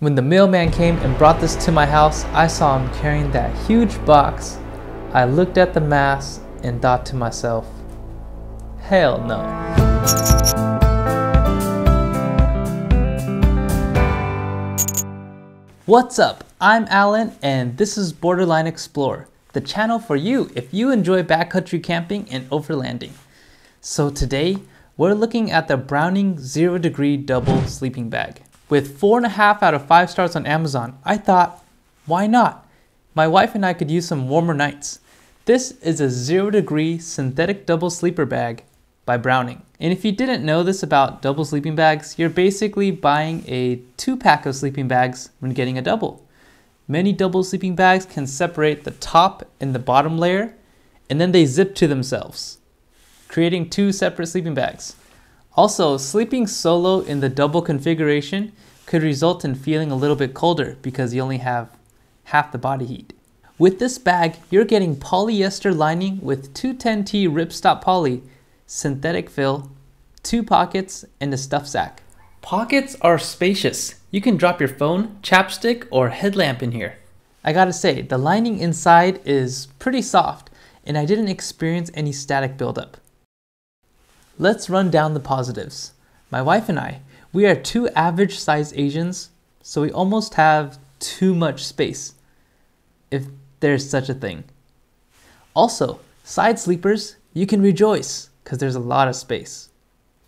When the mailman came and brought this to my house, I saw him carrying that huge box. I looked at the mass and thought to myself, hell no. What's up? I'm Alan and this is Borderline Explorer, the channel for you if you enjoy backcountry camping and overlanding. So today, we're looking at the Browning Zero Degree Double Sleeping Bag. With four and a half out of five stars on Amazon, I thought, why not? My wife and I could use some warmer nights. This is a zero degree synthetic double sleeper bag by Browning. And if you didn't know this about double sleeping bags, you're basically buying a two pack of sleeping bags when getting a double. Many double sleeping bags can separate the top and the bottom layer, and then they zip to themselves, creating two separate sleeping bags. Also, sleeping solo in the double configuration could result in feeling a little bit colder because you only have half the body heat. With this bag, you're getting polyester lining with 210T ripstop poly, synthetic fill, two pockets, and a stuff sack. Pockets are spacious. You can drop your phone, chapstick, or headlamp in here. I gotta say, the lining inside is pretty soft, and I didn't experience any static buildup. Let's run down the positives. My wife and I, we are two average sized Asians, so we almost have too much space, if there's such a thing. Also, side sleepers, you can rejoice, because there's a lot of space.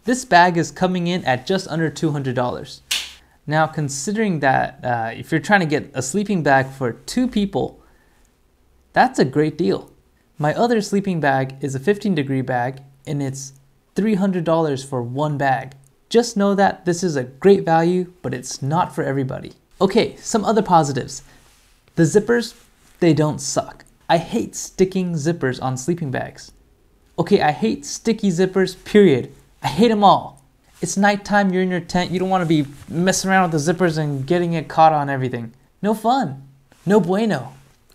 This bag is coming in at just under $200. Now, considering that uh, if you're trying to get a sleeping bag for two people, that's a great deal. My other sleeping bag is a 15 degree bag and it's $300 for one bag. Just know that this is a great value, but it's not for everybody. Okay, some other positives. The zippers, they don't suck. I hate sticking zippers on sleeping bags. Okay, I hate sticky zippers, period. I hate them all. It's nighttime, you're in your tent, you don't want to be messing around with the zippers and getting it caught on everything. No fun. No bueno.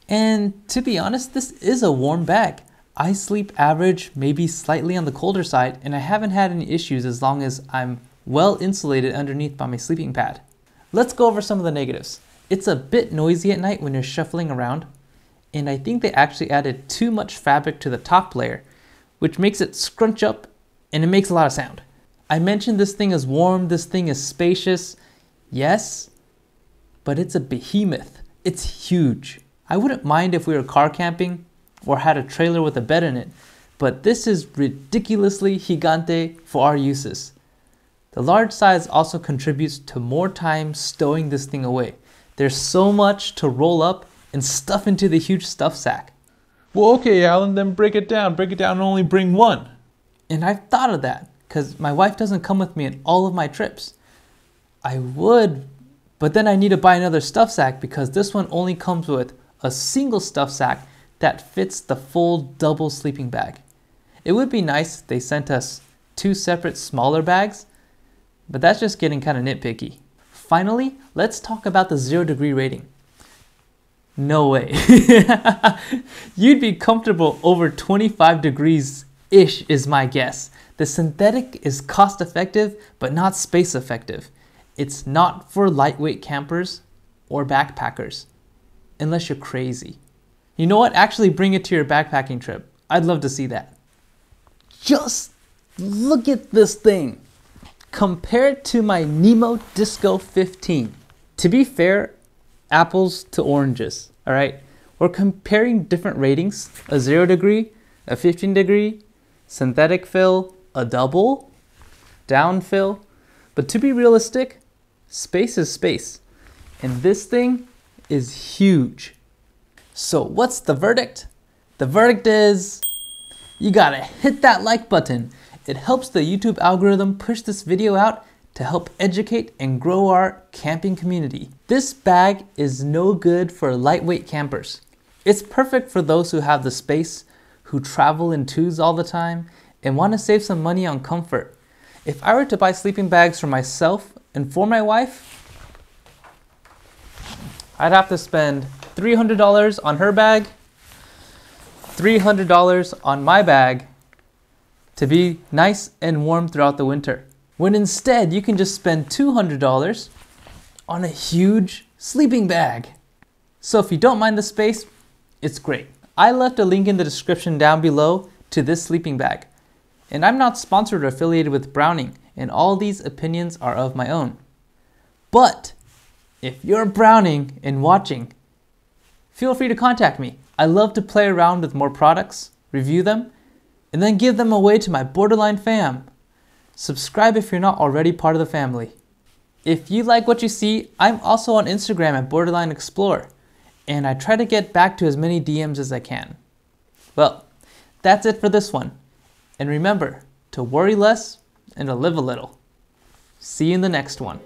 And to be honest, this is a warm bag. I sleep average, maybe slightly on the colder side, and I haven't had any issues as long as I'm well insulated underneath by my sleeping pad. Let's go over some of the negatives. It's a bit noisy at night when you're shuffling around, and I think they actually added too much fabric to the top layer, which makes it scrunch up and it makes a lot of sound. I mentioned this thing is warm, this thing is spacious. Yes, but it's a behemoth. It's huge. I wouldn't mind if we were car camping or had a trailer with a bed in it, but this is ridiculously gigante for our uses. The large size also contributes to more time stowing this thing away. There's so much to roll up and stuff into the huge stuff sack. Well, okay, Alan, then break it down. Break it down and only bring one. And I've thought of that because my wife doesn't come with me on all of my trips. I would, but then I need to buy another stuff sack because this one only comes with a single stuff sack that fits the full double sleeping bag. It would be nice if they sent us two separate smaller bags, but that's just getting kind of nitpicky. Finally, let's talk about the zero degree rating. No way. You'd be comfortable over 25 degrees ish, is my guess. The synthetic is cost effective, but not space effective. It's not for lightweight campers or backpackers, unless you're crazy. You know what? Actually bring it to your backpacking trip. I'd love to see that. Just look at this thing. Compared to my Nemo Disco 15. To be fair, apples to oranges, all right? We're comparing different ratings, a zero degree, a 15 degree, synthetic fill, a double, down fill. But to be realistic, space is space. And this thing is huge. So what's the verdict? The verdict is you gotta hit that like button. It helps the YouTube algorithm push this video out to help educate and grow our camping community. This bag is no good for lightweight campers. It's perfect for those who have the space, who travel in twos all the time, and want to save some money on comfort. If I were to buy sleeping bags for myself and for my wife, I'd have to spend $300 on her bag, $300 on my bag to be nice and warm throughout the winter. When instead you can just spend $200 on a huge sleeping bag. So if you don't mind the space, it's great. I left a link in the description down below to this sleeping bag. And I'm not sponsored or affiliated with Browning, and all these opinions are of my own. But if you're Browning and watching, feel free to contact me. I love to play around with more products, review them, and then give them away to my Borderline fam. Subscribe if you're not already part of the family. If you like what you see, I'm also on Instagram at Borderline Explorer, and I try to get back to as many DMs as I can. Well, that's it for this one. And remember to worry less and to live a little. See you in the next one.